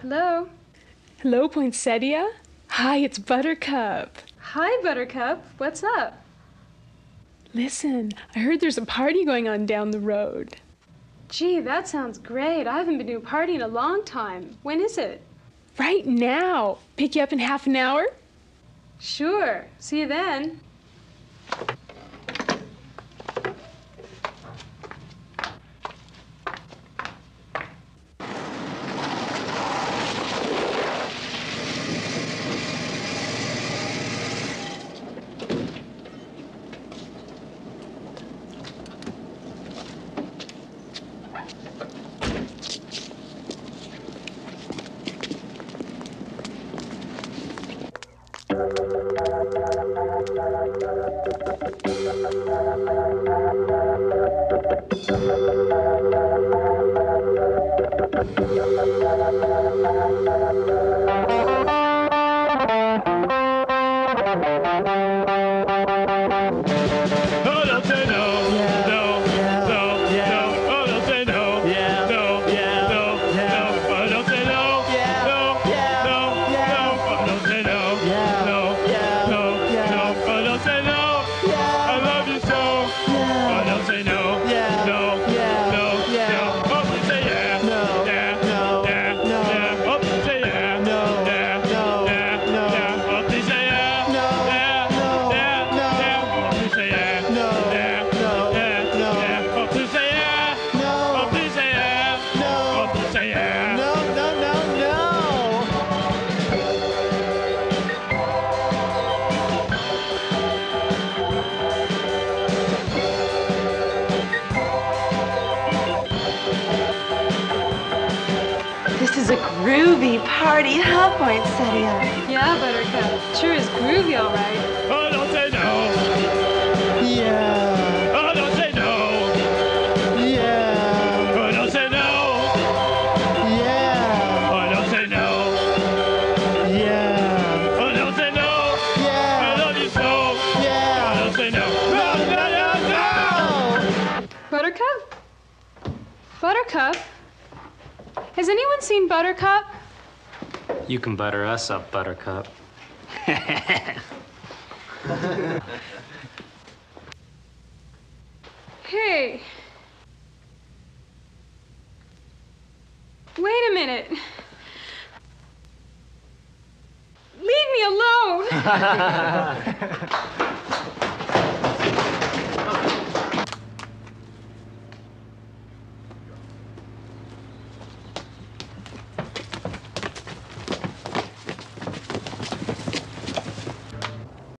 Hello? Hello, Poinsettia. Hi, it's Buttercup. Hi, Buttercup. What's up? Listen, I heard there's a party going on down the road. Gee, that sounds great. I haven't been to a party in a long time. When is it? Right now. Pick you up in half an hour? Sure. See you then. Oh, a groovy party, huh, Poinsettia? Yeah, Buttercup. Sure is groovy, all right. Oh, don't say no. Yeah. Oh, don't say no. Yeah. Oh, don't say no. Yeah. Oh, don't say no. Yeah. Oh, don't say no. Yeah. I love you so. Yeah. Oh, don't say no. No, no, no, no. Buttercup? Buttercup? Has anyone seen Buttercup? You can butter us up, Buttercup. Hey. Wait a minute. Leave me alone.